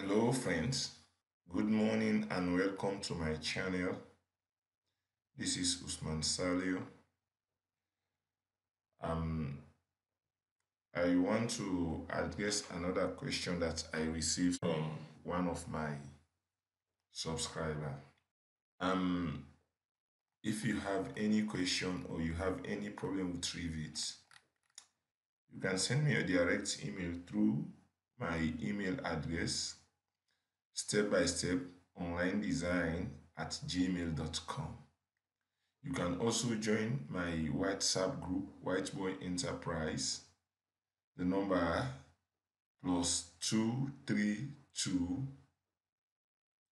hello friends. Good morning and welcome to my channel. This is Osman Salieu um i want to address another question that i received from one of my subscriber um if you have any question or you have any problem with Revit, you can send me a direct email through my email address step by step online design at gmail.com. You can also join my WhatsApp group, White Boy Enterprise. The number plus two three two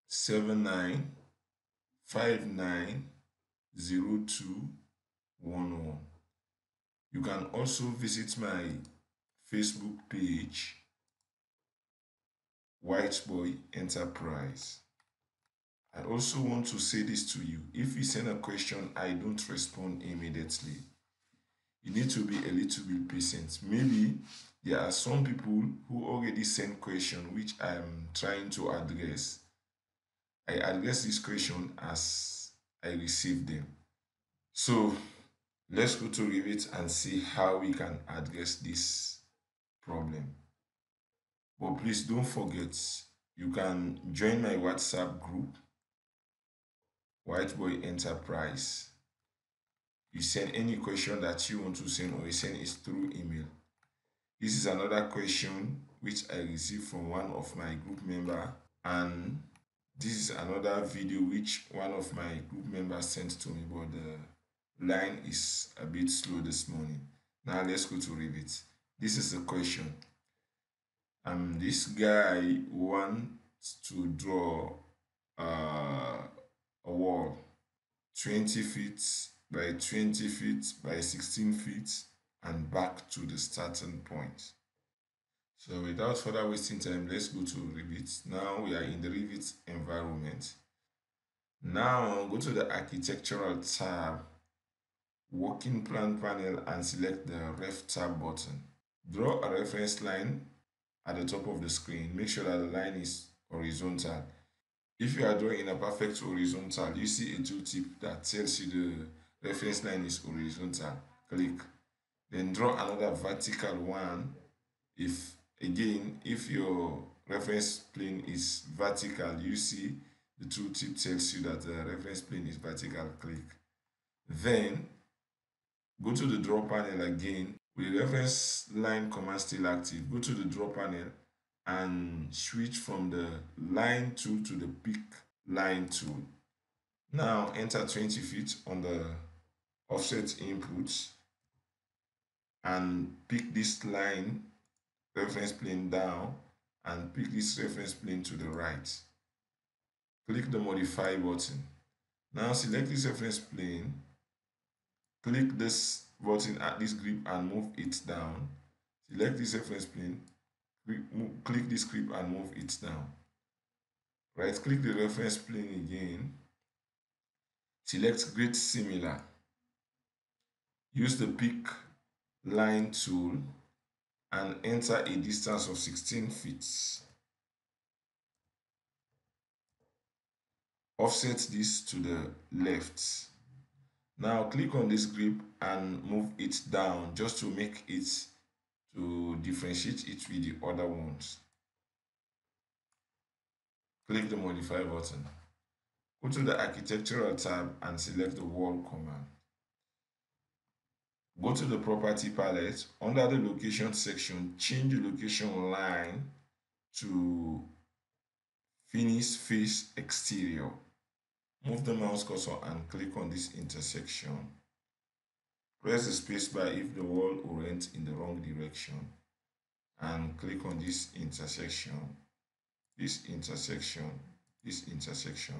seven nine five nine zero two one one. You can also visit my Facebook page White Boy Enterprise. I also want to say this to you. If you send a question, I don't respond immediately. You need to be a little bit patient. Maybe there are some people who already send question which I'm trying to address. I address this question as I receive them. So let's go to Revit and see how we can address this problem. But please don't forget, you can join my WhatsApp group, White Boy Enterprise. You send any question that you want to send or you send it through email. This is another question which I received from one of my group member and this is another video which one of my group members sent to me but the line is a bit slow this morning. Now let's go to Revit. This is the question um, this guy wants to draw uh, a wall 20 feet by 20 feet by 16 feet and back to the starting point. So without further wasting time, let's go to Revit. Now we are in the Revit environment. Now go to the architectural tab, working plan panel and select the ref tab button. Draw a reference line at the top of the screen, make sure that the line is horizontal. If you are drawing in a perfect horizontal, you see a tooltip that tells you the reference line is horizontal. Click. Then draw another vertical one. If again, if your reference plane is vertical, you see the tooltip tells you that the reference plane is vertical. Click. Then go to the draw panel again with the reference line command still active, go to the draw panel and switch from the line tool to the pick line tool. Now enter 20 feet on the offset input and pick this line reference plane down and pick this reference plane to the right. Click the modify button. Now select this reference plane, click this button at this grip and move it down. Select this reference plane, click this grip and move it down. Right click the reference plane again. Select Create Similar. Use the pick line tool and enter a distance of 16 feet. Offset this to the left. Now click on this grip and move it down just to make it to differentiate it with the other ones. Click the modify button. Go to the architectural tab and select the wall command. Go to the property palette. Under the location section, change the location line to finish face exterior. Move the mouse cursor and click on this intersection. Press the spacebar if the wall orients in the wrong direction and click on this intersection, this intersection, this intersection.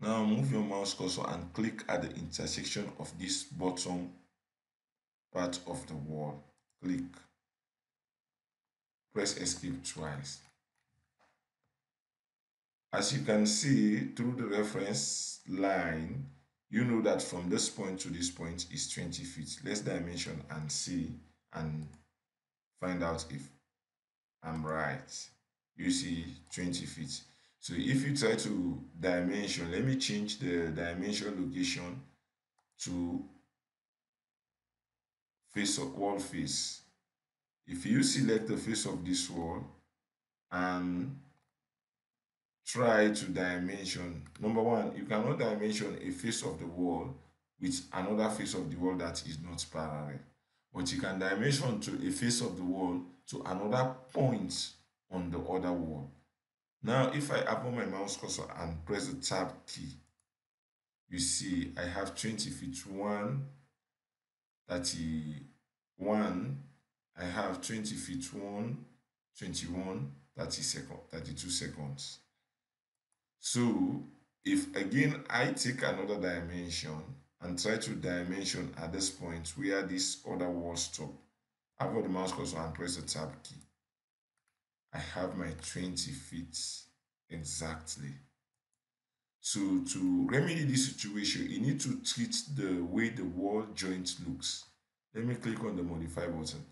Now move your mouse cursor and click at the intersection of this bottom part of the wall. Click. Press escape twice. As you can see through the reference line, you know that from this point to this point is 20 feet. Let's dimension and see and find out if I'm right. you see 20 feet so if you try to dimension let me change the dimension location to face of wall face if you select the face of this wall and try to dimension. Number one you cannot dimension a face of the wall with another face of the wall that is not parallel. But you can dimension to a face of the wall to another point on the other wall now if i open my mouse cursor and press the tab key you see i have 20 feet 1 31 i have 20 feet 1 21 30 second 32 seconds so if again I take another dimension and try to dimension at this point where this other wall stop, I hold the mouse cursor and press the tab key. I have my 20 feet exactly. So to remedy this situation, you need to treat the way the wall joint looks. Let me click on the modify button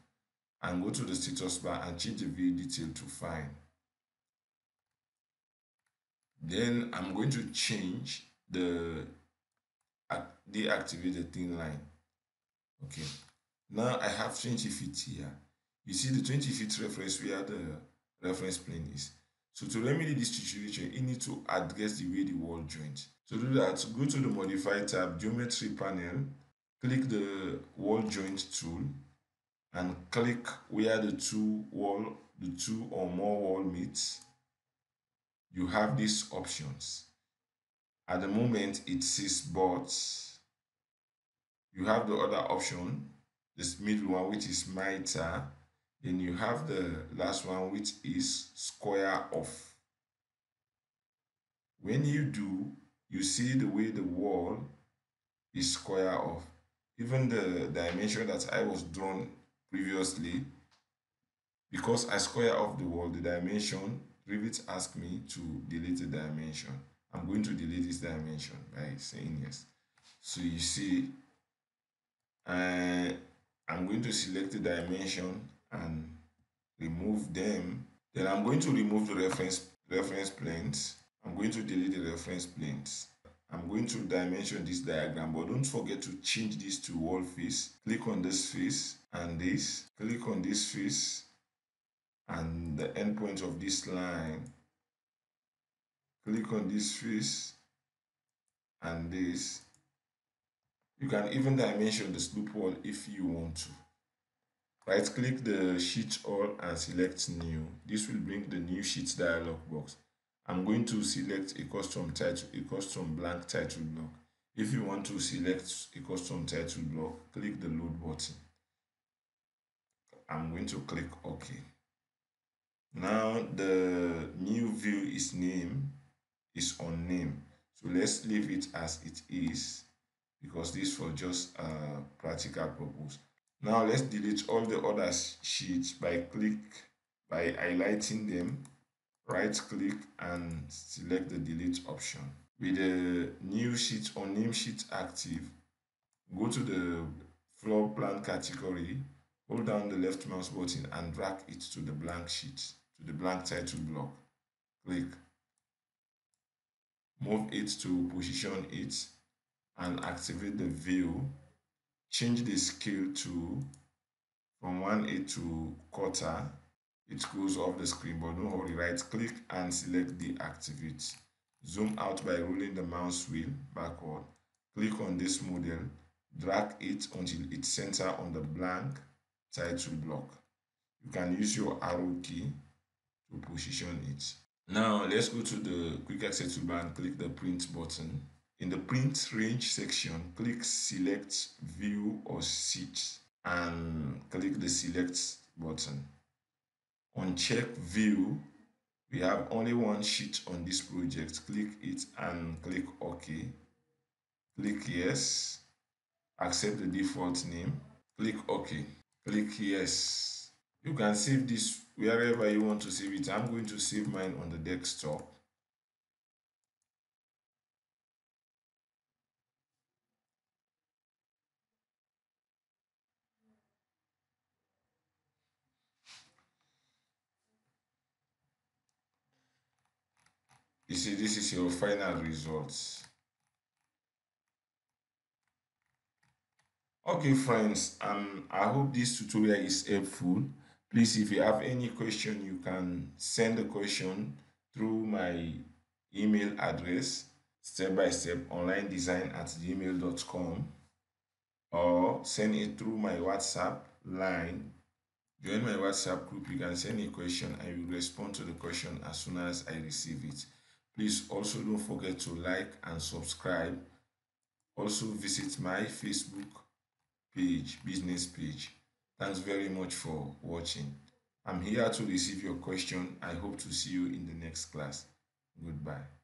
and go to the status bar and change the view detail to fine. Then I'm going to change the deactivate the thin line. Okay. Now I have 20 feet here. You see the 20 feet reference where the reference plane is. So to remedy this situation, you need to address the way the wall joint. To do that, go to the modify tab, geometry panel, click the wall joint tool, and click where the two wall, the two or more wall meets you have these options. At the moment, it says but you have the other option, this middle one, which is mitre. Then you have the last one, which is square off. When you do, you see the way the wall is square off. Even the dimension that I was drawn previously, because I square off the wall, the dimension Revit asked me to delete the dimension. I'm going to delete this dimension by saying yes. So you see, uh, I'm going to select the dimension and remove them. Then I'm going to remove the reference reference planes. I'm going to delete the reference planes. I'm going to dimension this diagram, but don't forget to change this to wall face. Click on this face and this. Click on this face and the endpoint of this line click on this face and this. You can even dimension the slope wall if you want to. Right click the sheet all and select new. This will bring the new sheet dialog box. I'm going to select a custom title a custom blank title block. If you want to select a custom title block click the load button. I'm going to click ok now the new view is name is on name. So let's leave it as it is because this for just a practical purpose. Now let's delete all the other sheets by click by highlighting them, right click and select the delete option. With the new sheet or name sheet active, go to the floor plan category, hold down the left mouse button and drag it to the blank sheet to the blank title block. Click. Move it to position it and activate the view. Change the scale to from 1 8 to quarter. It goes off the screen, but don't worry, right click and select deactivate. Zoom out by rolling the mouse wheel backward. Click on this model, drag it until it center on the blank title block. You can use your arrow key to position it. Now let's go to the quick access toolbar and click the print button. In the print range section, click select view or sheet and click the select button. On check view, we have only one sheet on this project. Click it and click OK. Click yes. Accept the default name. Click OK. Click yes. You can save this wherever you want to save it. I'm going to save mine on the desktop. you see this is your final results okay friends um i hope this tutorial is helpful please if you have any question you can send a question through my email address step by step online design at gmail.com or send it through my whatsapp line. Join my whatsapp group. You can send a question i will respond to the question as soon as i receive it. Please also don't forget to like and subscribe. Also visit my facebook page business page thanks very much for watching. I'm here to receive your question. I hope to see you in the next class. Goodbye